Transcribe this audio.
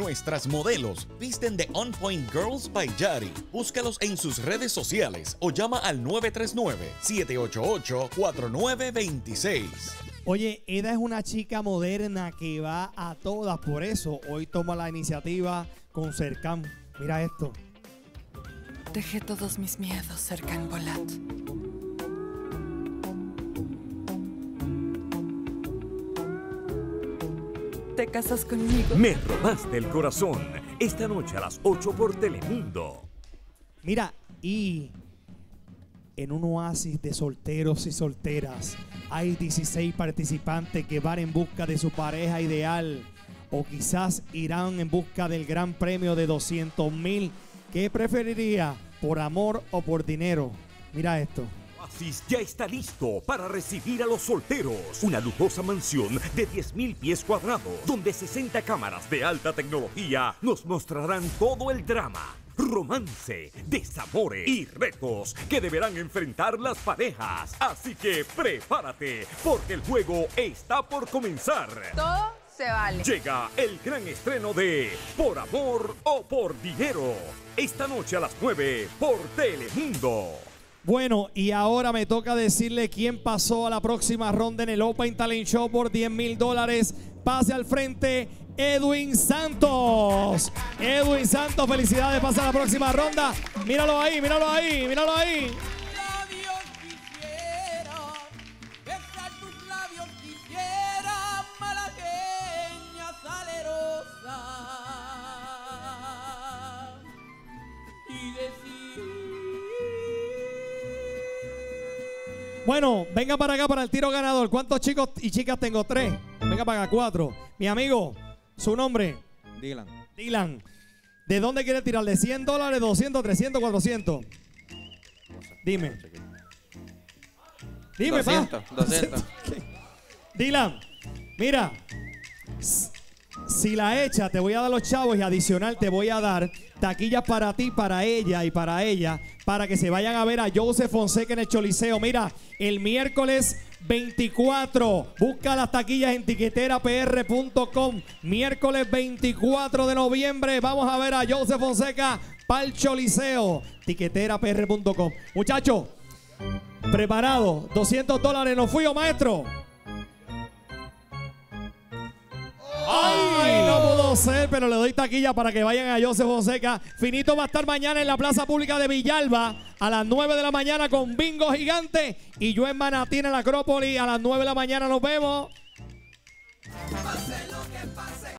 Nuestras modelos visten de On Point Girls by Yari. Búscalos en sus redes sociales o llama al 939-788-4926. Oye, Eda es una chica moderna que va a todas, por eso hoy toma la iniciativa con Cercam. Mira esto. Dejé todos mis miedos cerca en Volat. ¿Te casas conmigo? Me robaste el corazón. Esta noche a las 8 por Telemundo. Mira, y en un oasis de solteros y solteras hay 16 participantes que van en busca de su pareja ideal o quizás irán en busca del gran premio de 200 mil. ¿Qué preferiría? ¿Por amor o por dinero? Mira esto. Oasis ya está listo para recibir a los solteros. Una lujosa mansión de 10.000 pies cuadrados, donde 60 cámaras de alta tecnología nos mostrarán todo el drama, romance, desamores y retos que deberán enfrentar las parejas. Así que prepárate, porque el juego está por comenzar. Todo se vale. Llega el gran estreno de Por Amor o Por Dinero. Esta noche a las 9 por Telemundo. Bueno, y ahora me toca decirle quién pasó a la próxima ronda en el Open Talent Show por 10 mil dólares. Pase al frente, Edwin Santos. Edwin Santos, felicidades, pasa a la próxima ronda. Míralo ahí, míralo ahí, míralo ahí. Bueno, venga para acá para el tiro ganador. ¿Cuántos chicos y chicas tengo? Tres. Venga para acá, cuatro. Mi amigo, su nombre. Dylan. Dylan. ¿De dónde quiere tirar? ¿De 100 dólares, 200, 300, 400? Dime. Dime, pa. 200, 200. Dylan, mira. Si la echa, te voy a dar los chavos y adicional te voy a dar taquillas para ti, para ella y para ella, para que se vayan a ver a Joseph Fonseca en el Choliseo. Mira, el miércoles 24, busca las taquillas en tiqueterapr.com. Miércoles 24 de noviembre, vamos a ver a Joseph Fonseca para el Choliseo. Tiqueterapr.com. Muchachos, preparado, 200 dólares, ¿no fui, maestro? Pero le doy taquilla para que vayan a Joseph Fonseca. Finito va a estar mañana en la Plaza Pública de Villalba a las 9 de la mañana con Bingo Gigante. Y yo en Manatí en la Acrópolis a las 9 de la mañana nos vemos. pase